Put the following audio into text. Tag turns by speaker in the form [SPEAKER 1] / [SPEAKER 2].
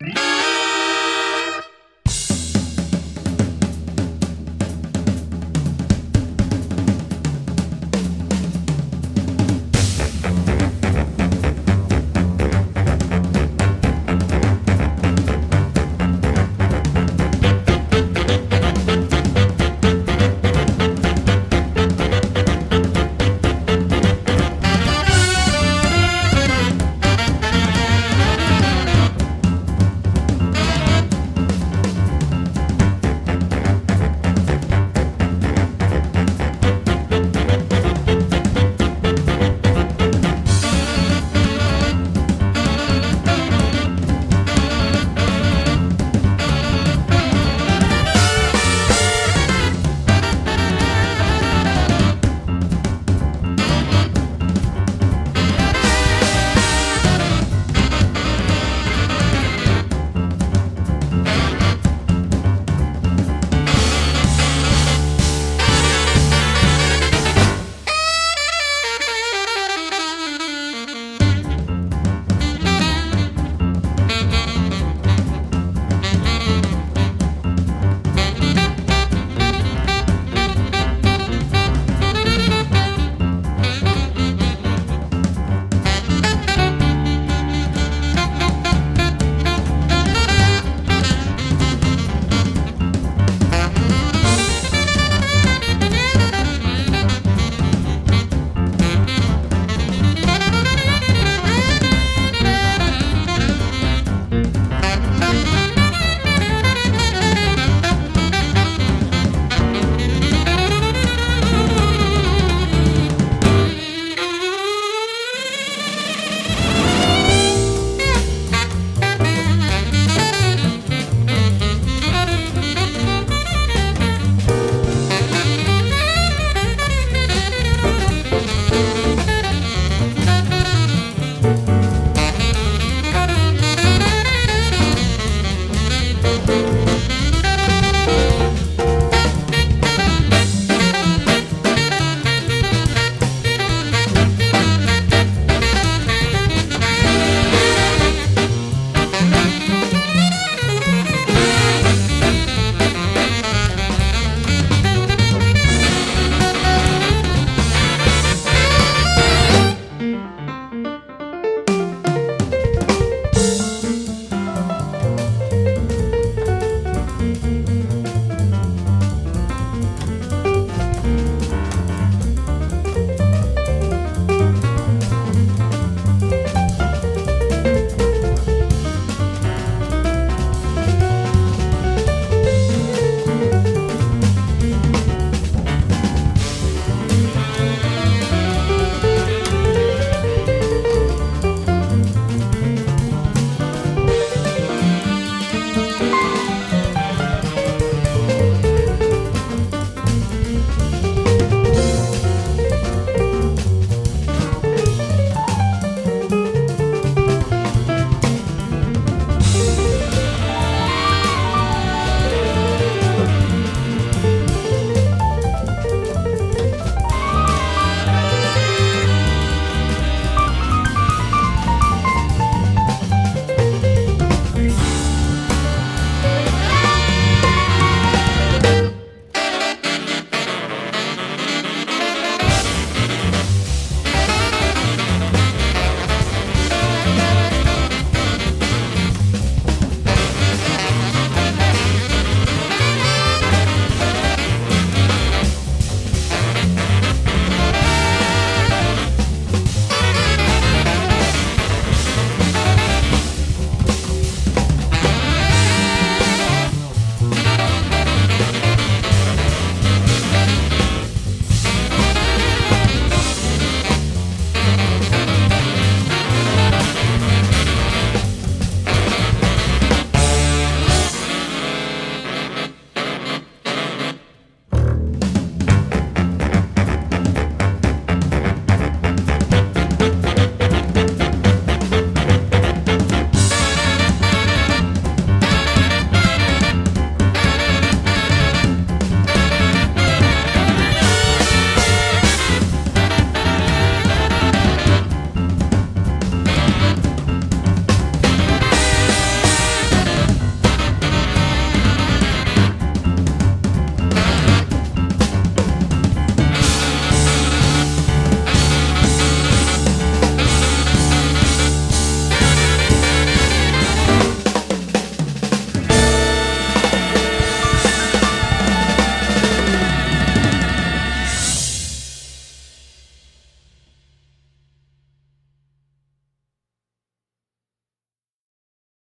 [SPEAKER 1] Bye.